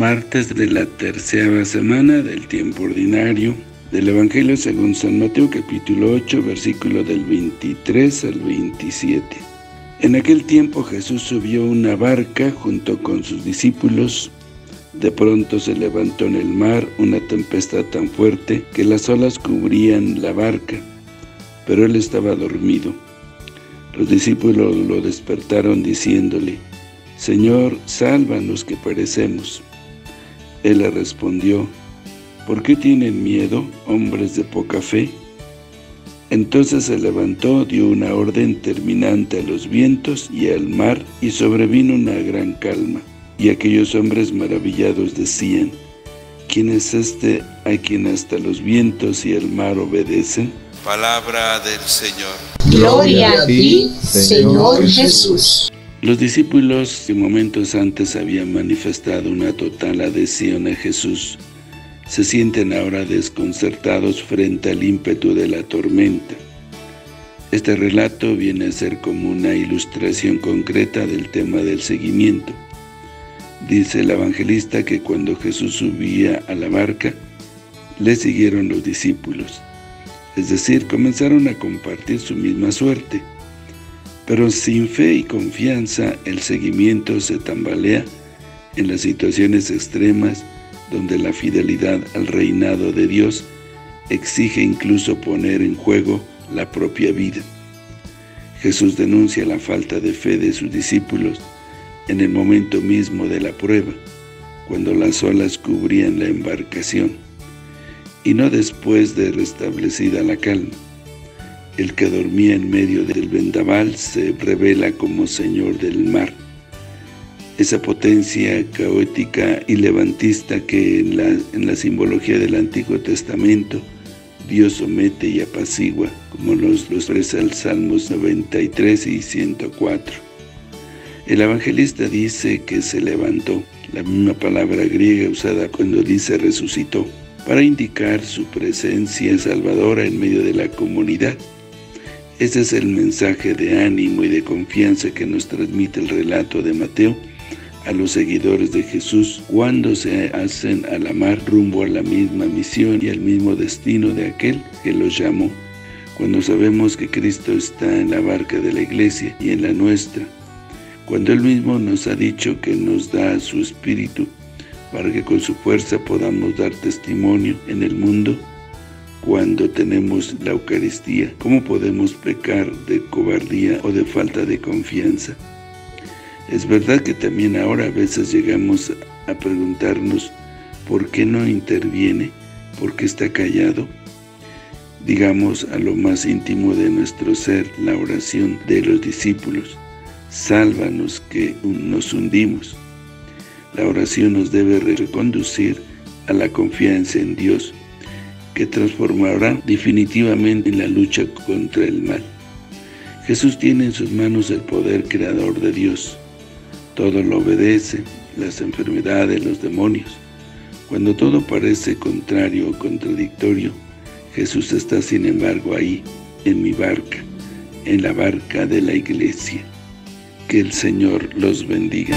martes de la tercera semana del tiempo ordinario del Evangelio según San Mateo capítulo 8 versículo del 23 al 27. En aquel tiempo Jesús subió una barca junto con sus discípulos. De pronto se levantó en el mar una tempestad tan fuerte que las olas cubrían la barca, pero él estaba dormido. Los discípulos lo despertaron diciéndole, Señor, sálvanos que perecemos. Él le respondió, ¿Por qué tienen miedo, hombres de poca fe? Entonces se levantó, dio una orden terminante a los vientos y al mar, y sobrevino una gran calma. Y aquellos hombres maravillados decían, ¿Quién es este a quien hasta los vientos y el mar obedecen? Palabra del Señor. Gloria a ti, Señor Jesús. Los discípulos que momentos antes habían manifestado una total adhesión a Jesús, se sienten ahora desconcertados frente al ímpetu de la tormenta. Este relato viene a ser como una ilustración concreta del tema del seguimiento. Dice el evangelista que cuando Jesús subía a la barca, le siguieron los discípulos. Es decir, comenzaron a compartir su misma suerte. Pero sin fe y confianza, el seguimiento se tambalea en las situaciones extremas donde la fidelidad al reinado de Dios exige incluso poner en juego la propia vida. Jesús denuncia la falta de fe de sus discípulos en el momento mismo de la prueba, cuando las olas cubrían la embarcación, y no después de restablecida la calma. El que dormía en medio del vendaval se revela como Señor del mar. Esa potencia caótica y levantista que en la, simbología del Antiguo Testamento Dios somete y apacigua, como nos lo expresa el Salmos 93 y 104. El evangelista dice que se levantó, la misma palabra griega usada cuando dice resucitó, para indicar su presencia salvadora en medio de la comunidad. Ese es el mensaje de ánimo y de confianza que nos transmite el relato de Mateo a los seguidores de Jesús cuando se hacen a la mar rumbo a la misma misión y al mismo destino de aquel que los llamó. Cuando sabemos que Cristo está en la barca de la iglesia y en la nuestra, cuando Él mismo nos ha dicho que nos da su Espíritu para que con su fuerza podamos dar testimonio en el mundo, cuando tenemos la Eucaristía, ¿cómo podemos pecar de cobardía o de falta de confianza? Es verdad que también ahora a veces llegamos a preguntarnos ¿por qué no interviene? ¿Por qué está callado? Digamos a lo más íntimo de nuestro ser, la oración de los discípulos sálvanos que nos hundimos. La oración nos debe reconducir a la confianza en Dios, que transformará definitivamente en la lucha contra el mal. Jesús tiene en sus manos el poder creador de Dios. Todo lo obedece, las enfermedades, los demonios. Cuando todo parece contrario o contradictorio, Jesús está sin embargo ahí, en mi barca, en la barca de la iglesia. Que el Señor los bendiga.